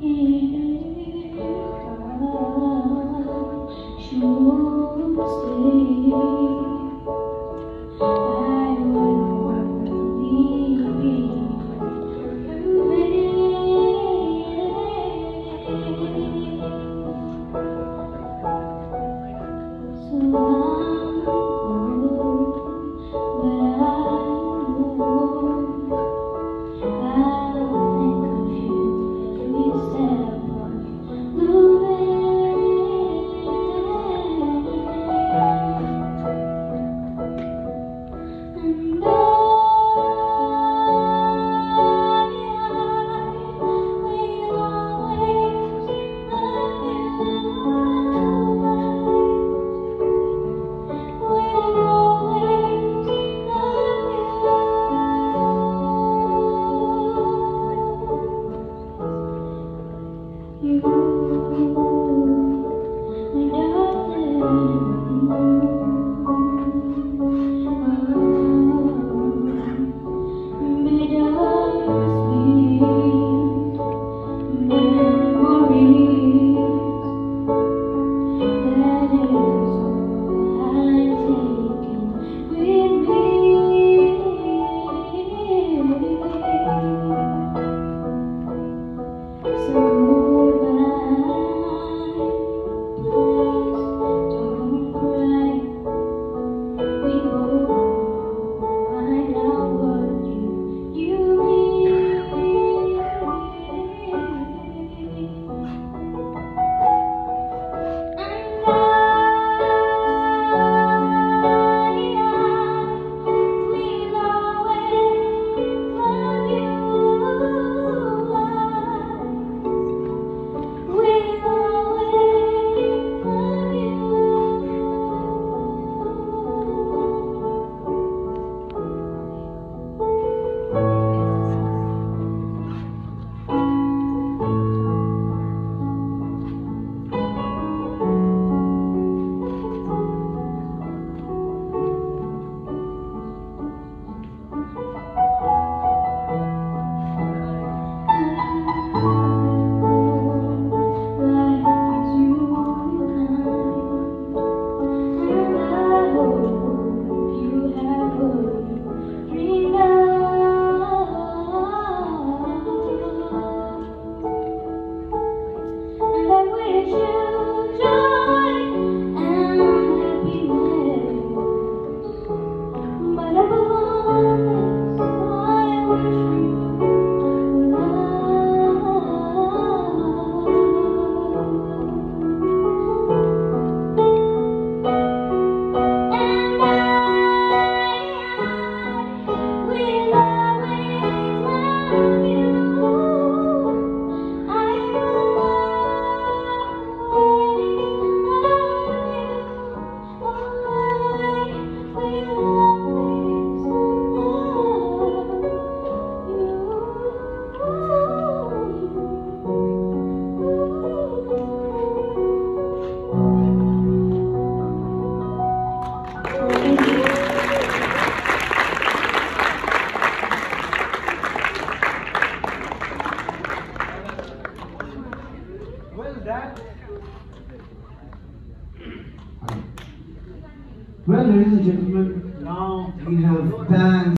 嗯。people Well, ladies and gentlemen, now we have bands.